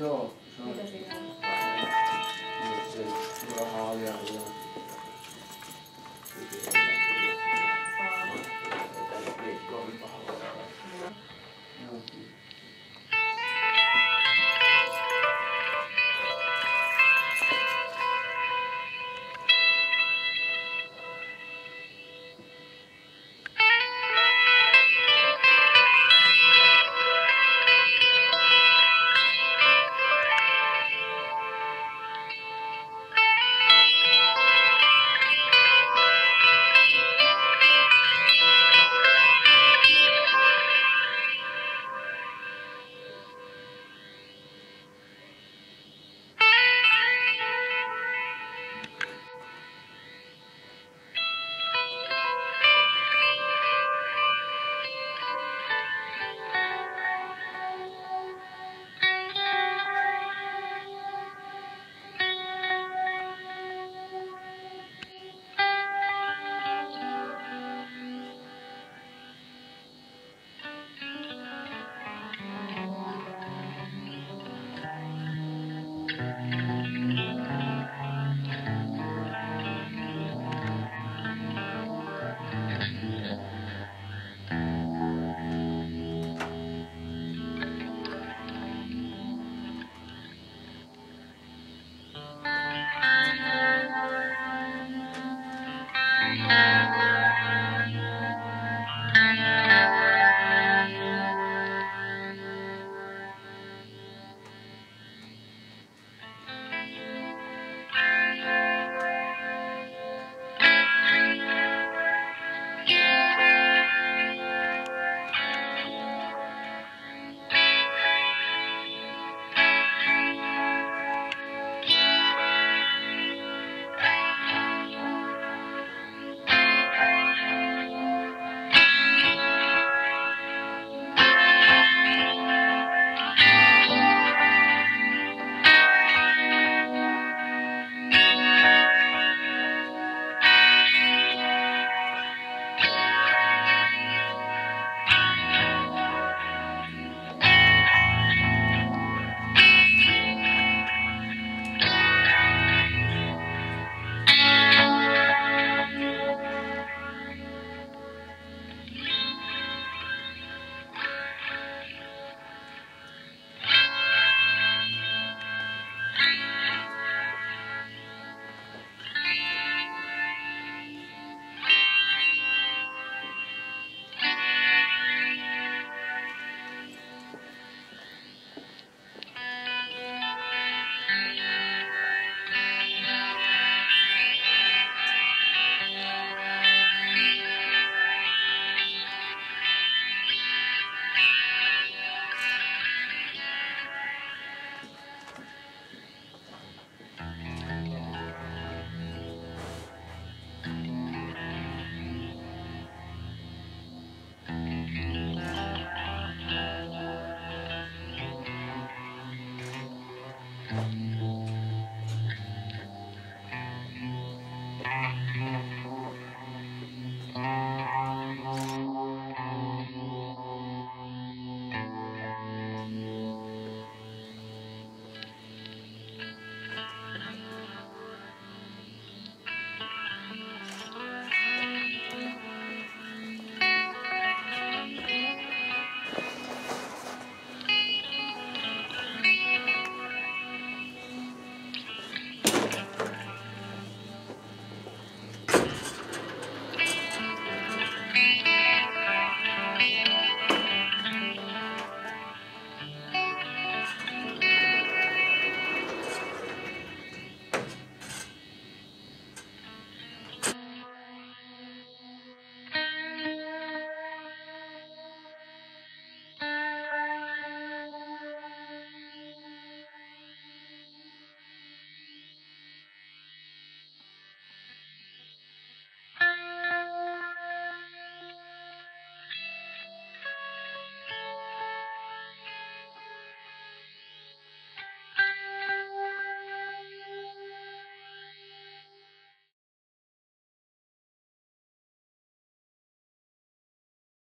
哟，你？我这了好远。Música